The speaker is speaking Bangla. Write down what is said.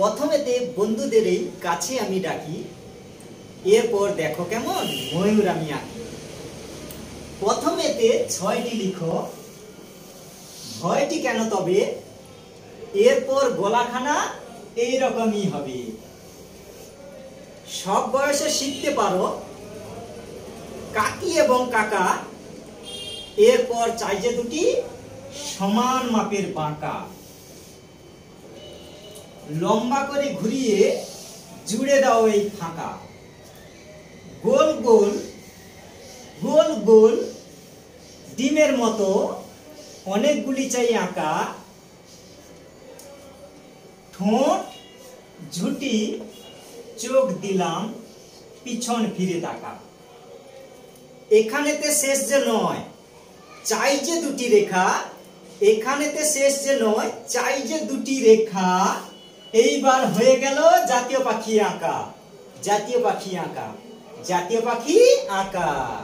প্রথমেতে বন্ধুদের এই কাছে আমি ডাকি, এরপর দেখো কেমন? ময়ূর আমি আঁকি। প্রথমেতে ছয়টি লিখো, ভয়টি কেন তবে? এরপর গলাখানা এইরকমই হবে। সব বয়সে শিখতে পারো, কাকি এবং কাকা, এরপর চাই যে দুটি সমান মাপের বাঁকা। লম্বা করে ঘুরিয়ে জুড়ে দাও এই ফাঁকা। গোল গোল গোল গোল, ডিমের মতো অনেকগুলি চাই আঁকা। ঠোঁট, ঝুটি, চোখ দিলাম, পিছন ফিরে তাকা। এখানেতে শেষ যে নয়, চাই যে দুটি রেখা। এখানেতে শেষ যে নয়, চাই যে দুটি রেখা। এইবার হয়ে গেল জাতীয় পাখি আঁকা। জাতীয় পাখি আঁকা। জাতীয় পাখি আঁকা।